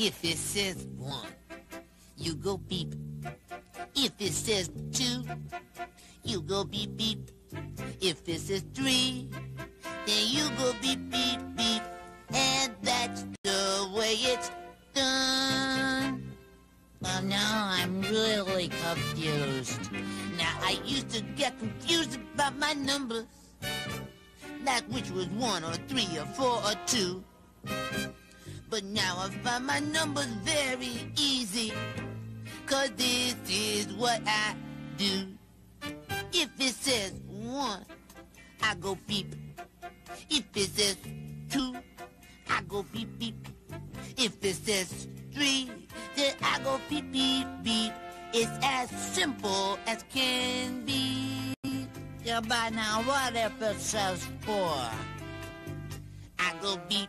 If it says one, you go beep. If it says two, you go beep beep. If it says three, then you go beep beep beep. And that's the way it's done. Well, now I'm really confused. Now, I used to get confused about my numbers. Like which was one or three or four or two. But now I find my numbers very easy. Cause this is what I do. If it says one, I go beep. If it says two, I go beep beep. If it says three, then I go beep beep beep. It's as simple as can be. Yeah, but now what if it says four? I go beep.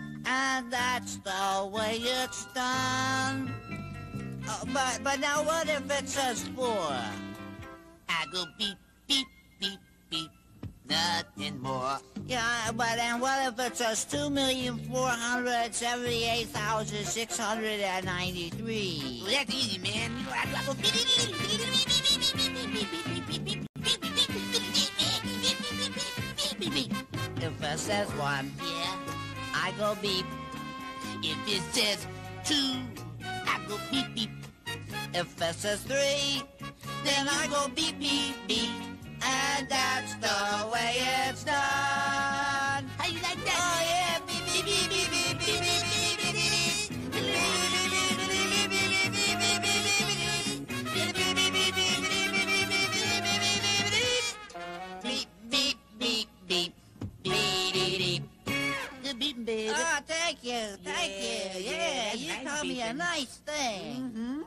And that's the way it's done. Uh, but but now what if it says four? I go beep beep beep beep. Nothing more. Yeah, but then what if it says two million four hundred seventy-eight thousand six hundred and ninety-three? Well, that's easy, man. You go beep beep beep beep beep beep beep beep beep. If it says one, Yeah. I go beep. If it says two, I go beep beep. If it says three, then I go beep beep beep. And that's the way it's you, thank Yeah, you. yeah, Yeah, you nice taught me a nice thing. Mm-hmm.